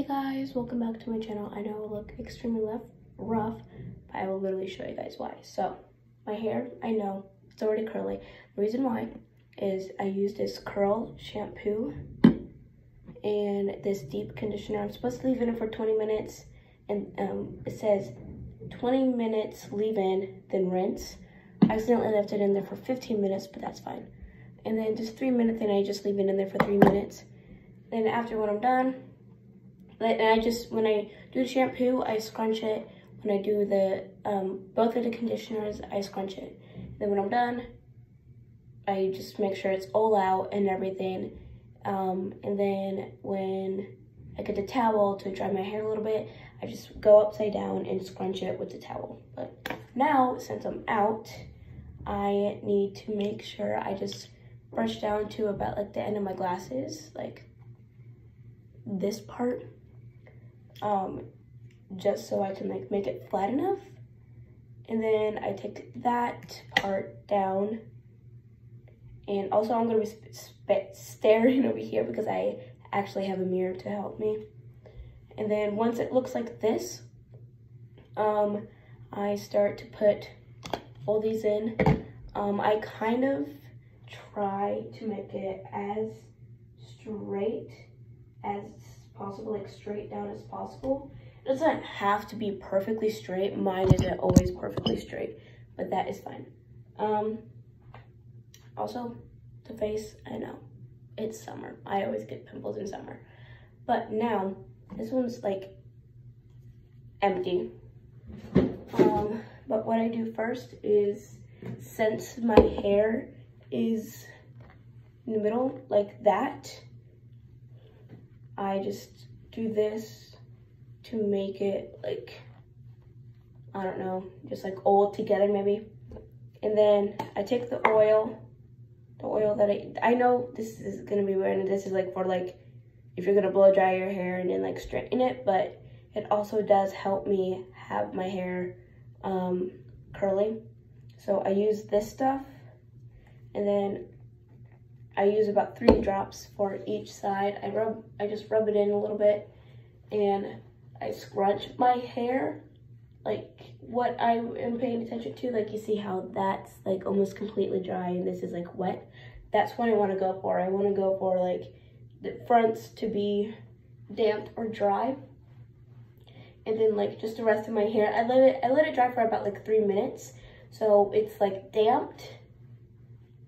Hey guys, welcome back to my channel. I know I look extremely left, rough, but I will literally show you guys why. So, my hair, I know, it's already curly. The reason why is I use this curl shampoo and this deep conditioner. I'm supposed to leave it in for 20 minutes and um, it says 20 minutes leave in, then rinse. I accidentally left it in there for 15 minutes, but that's fine. And then just three minutes, then I just leave it in there for three minutes. Then after when I'm done, and I just, when I do the shampoo, I scrunch it. When I do the, um, both of the conditioners, I scrunch it. Then when I'm done, I just make sure it's all out and everything. Um, and then when I get the towel to dry my hair a little bit, I just go upside down and scrunch it with the towel. But now, since I'm out, I need to make sure I just brush down to about like the end of my glasses, like this part um, just so I can like make it flat enough. And then I take that part down. And also I'm gonna be staring over here because I actually have a mirror to help me. And then once it looks like this, um, I start to put all these in. Um, I kind of try to make it as straight as possible, like straight down as possible. It doesn't have to be perfectly straight. Mine isn't always perfectly straight, but that is fine. Um, also, the face, I know, it's summer. I always get pimples in summer. But now, this one's like empty. Um, but what I do first is, since my hair is in the middle like that, I just do this to make it like, I don't know, just like all together maybe. And then I take the oil, the oil that I, I know this is gonna be weird and this is like for like, if you're gonna blow dry your hair and then like straighten it, but it also does help me have my hair um, curly. So I use this stuff and then I use about three drops for each side. I rub, I just rub it in a little bit and I scrunch my hair like what I am paying attention to. Like you see how that's like almost completely dry and this is like wet. That's what I want to go for. I want to go for like the fronts to be damp or dry. And then like just the rest of my hair, I let it, I let it dry for about like three minutes. So it's like damped.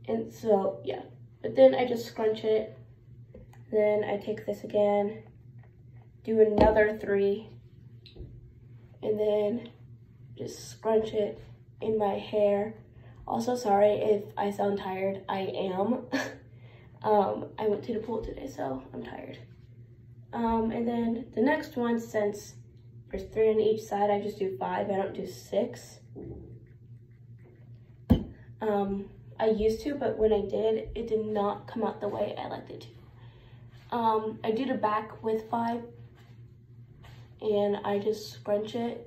And so, yeah. But then I just scrunch it. Then I take this again, do another three, and then just scrunch it in my hair. Also, sorry if I sound tired. I am. um, I went to the pool today, so I'm tired. Um, and then the next one, since there's three on each side, I just do five. I don't do six. Um, I used to, but when I did, it did not come out the way I liked it to. Um, I do the back with five, and I just scrunch it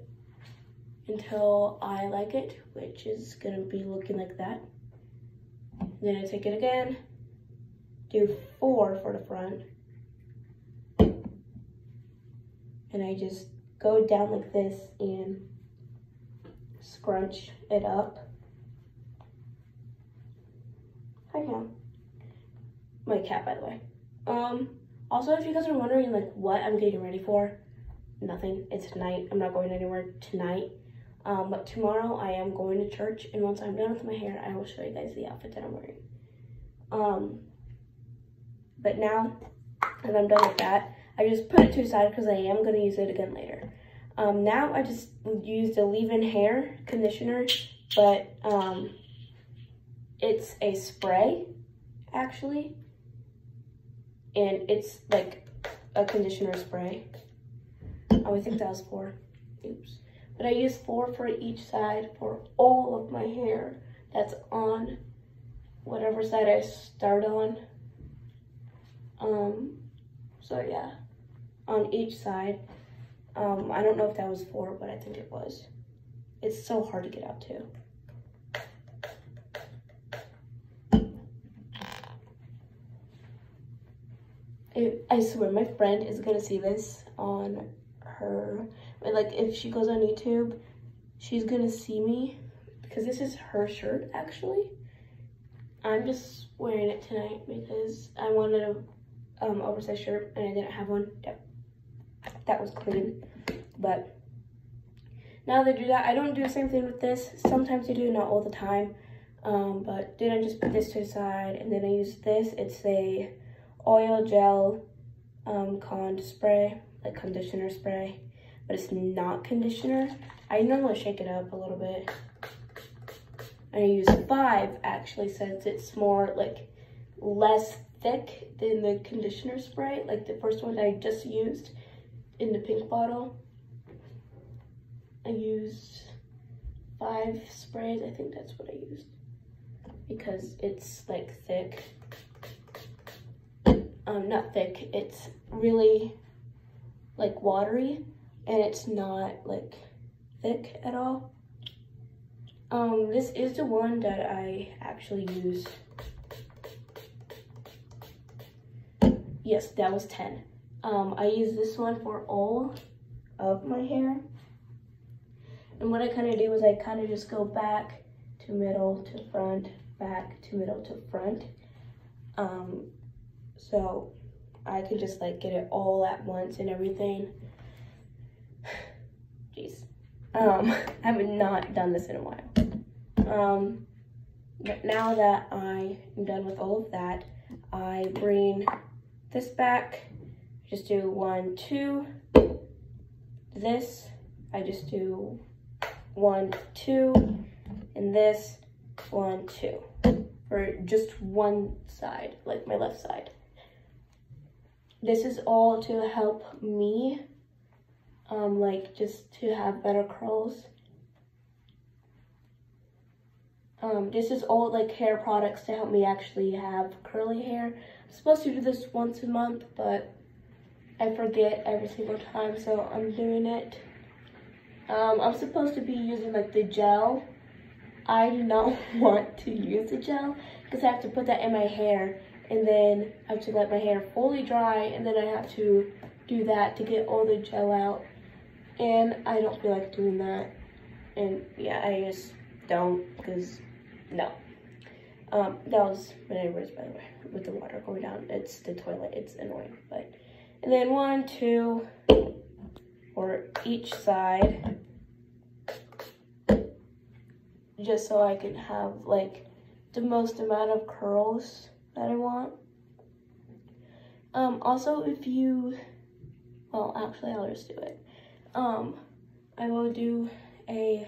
until I like it, which is gonna be looking like that. Then I take it again, do four for the front, and I just go down like this and scrunch it up. Hi, Cam. My cat, by the way. Um, also, if you guys are wondering, like, what I'm getting ready for, nothing. It's night. I'm not going anywhere tonight. Um, but tomorrow I am going to church, and once I'm done with my hair, I will show you guys the outfit that I'm wearing. Um, but now that I'm done with that, I just put it to the side because I am going to use it again later. Um, now I just used a leave-in hair conditioner, but um, it's a spray, actually. And it's like a conditioner spray. Oh, I think that was four. Oops. But I use four for each side for all of my hair that's on whatever side I start on. Um, so yeah, on each side. Um, I don't know if that was four, but I think it was. It's so hard to get out too. it, I swear my friend is gonna see this on her, like if she goes on YouTube, she's gonna see me because this is her shirt actually. I'm just wearing it tonight because I wanted a um, oversized shirt and I didn't have one. That, that was clean, but now they do that. I don't do the same thing with this. Sometimes I do, not all the time. Um, but then I just put this to the side and then I use this. It's a oil gel um, cond spray, like conditioner spray, but it's not conditioner. I normally shake it up a little bit. I use five actually since it's more like less thick than the conditioner spray, like the first one I just used in the pink bottle. I used five sprays, I think that's what I used because it's like thick not thick, it's really like watery and it's not like thick at all. Um, this is the one that I actually use. Yes, that was 10. Um, I use this one for all of my hair. And what I kind of do is I kind of just go back to middle to front, back to middle to front. Um, so I could just like get it all at once and everything. Jeez. Um, I have not done this in a while. Um, but now that I am done with all of that, I bring this back. Just do one, two. This, I just do one, two. And this, one, two. For just one side, like my left side. This is all to help me, um, like just to have better curls. Um, this is all like hair products to help me actually have curly hair. I'm supposed to do this once a month, but I forget every single time, so I'm doing it. Um, I'm supposed to be using like the gel. I do not want to use the gel because I have to put that in my hair and then I have to let my hair fully dry and then I have to do that to get all the gel out. And I don't feel like doing that. And yeah I just don't because no. Um, that was my neighbor's by the way with the water going down. It's the toilet. It's annoying but and then one two or each side just so I can have like the most amount of curls that I want. Um, also, if you, well, actually, I'll just do it. Um, I will do a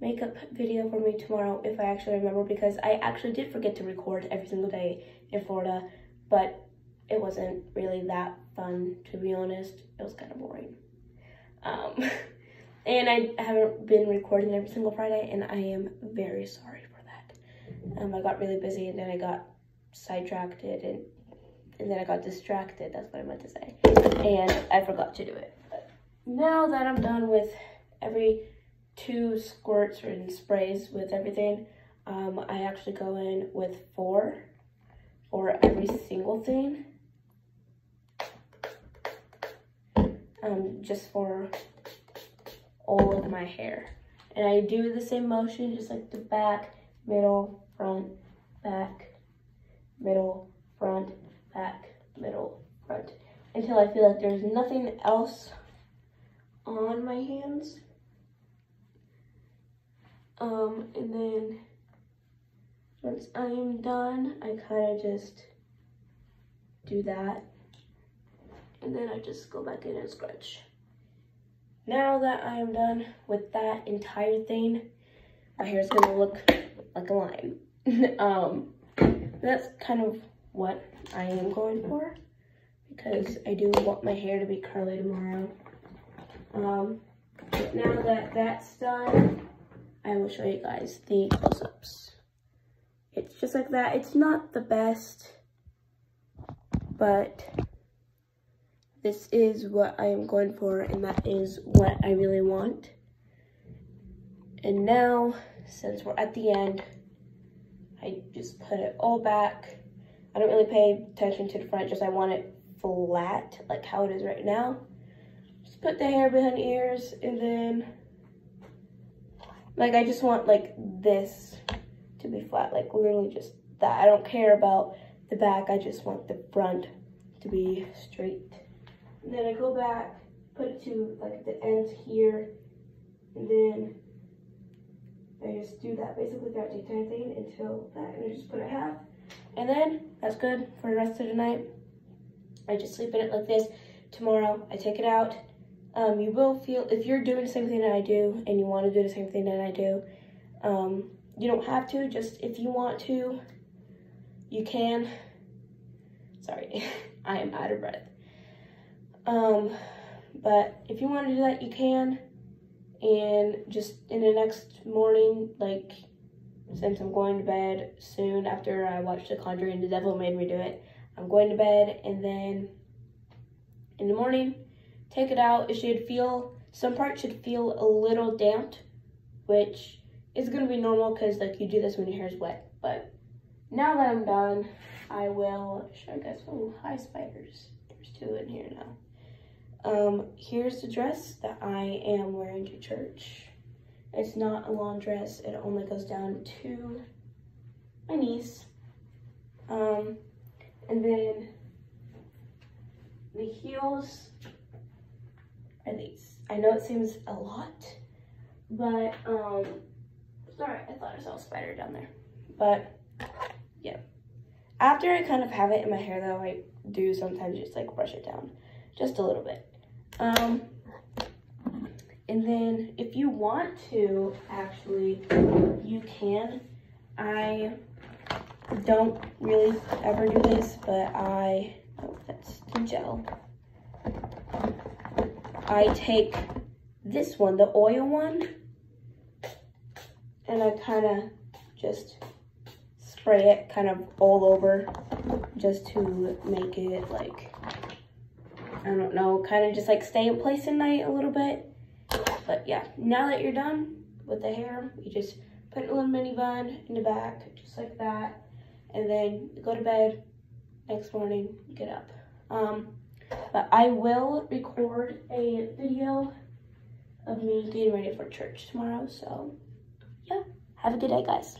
makeup video for me tomorrow if I actually remember because I actually did forget to record every single day in Florida, but it wasn't really that fun, to be honest. It was kind of boring. Um, and I haven't been recording every single Friday, and I am very sorry for that. Um, I got really busy, and then I got sidetracked and and then I got distracted. That's what I meant to say. And I forgot to do it. But now that I'm done with every two squirts and sprays with everything, um, I actually go in with four for every single thing. Um, just for all of my hair. And I do the same motion, just like the back, middle, front, back, middle, front, back, middle, front. Until I feel like there's nothing else on my hands. Um, and then once I am done, I kind of just do that. And then I just go back in and scratch. Now that I am done with that entire thing, my hair is gonna look like a line. um, that's kind of what I am going for because I do want my hair to be curly tomorrow. Um, now that that's done, I will show you guys the close-ups. It's just like that. It's not the best, but this is what I am going for and that is what I really want. And now, since we're at the end, I just put it all back. I don't really pay attention to the front, just I want it flat, like how it is right now. Just put the hair behind the ears and then, like I just want like this to be flat, like literally just that. I don't care about the back, I just want the front to be straight. And then I go back, put it to like the ends here, and then I just do that basically without doing anything until that, and I just put it half. And then that's good for the rest of the night. I just sleep in it like this. Tomorrow I take it out. Um, you will feel, if you're doing the same thing that I do and you want to do the same thing that I do, um, you don't have to, just if you want to, you can. Sorry, I am out of breath. Um, but if you want to do that, you can. And just in the next morning, like, since I'm going to bed soon after I watched The Conjuring, the devil made me do it. I'm going to bed and then in the morning, take it out. It should feel, some parts should feel a little damped, which is going to be normal because like you do this when your hair is wet. But now that I'm done, I will show you guys. Oh, hi spiders. There's two in here now. Um, here's the dress that I am wearing to church. It's not a long dress. It only goes down to my knees. Um, and then the heels are these. I know it seems a lot, but um, sorry, I thought I saw a spider down there. But yeah. After I kind of have it in my hair though, I do sometimes just like brush it down just a little bit. Um, and then if you want to, actually, you can. I don't really ever do this, but I, oh, that's the gel. I take this one, the oil one, and I kind of just spray it kind of all over just to make it like, I don't know, kind of just like stay in place at night a little bit. But yeah, now that you're done with the hair, you just put a little mini bun in the back, just like that. And then go to bed, next morning, get up. Um, but I will record a video of me getting ready for church tomorrow. So yeah, have a good day, guys.